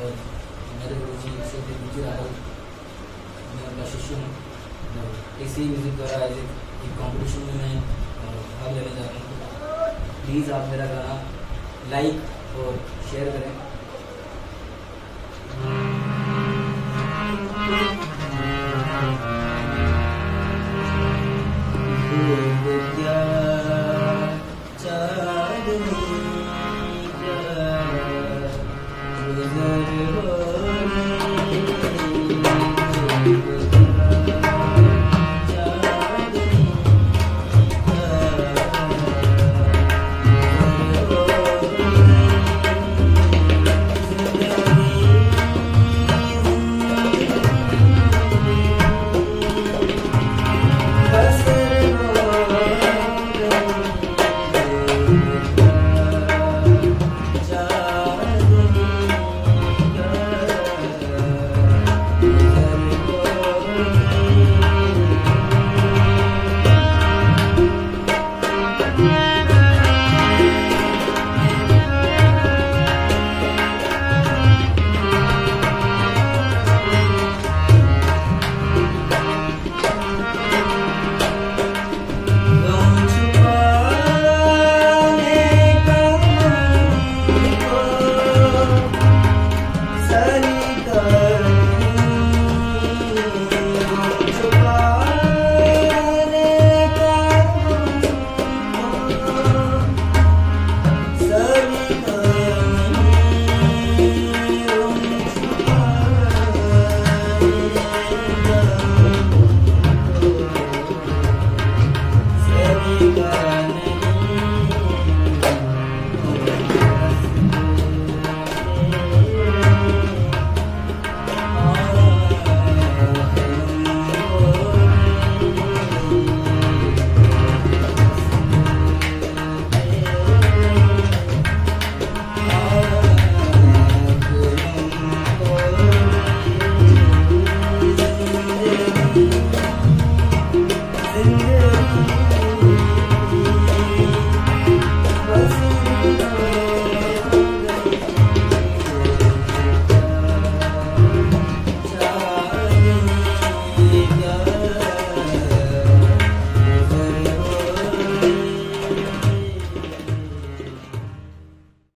और मेरे गुरु जी से विजय राहुल मैं उनका शिष्य हूँ इसी म्यूज़िक द्वारा एज एक कॉम्पिटिशन में मैं भाग लेने जा रहा हूँ। प्लीज़ आप मेरा गाना लाइक और शेयर करें।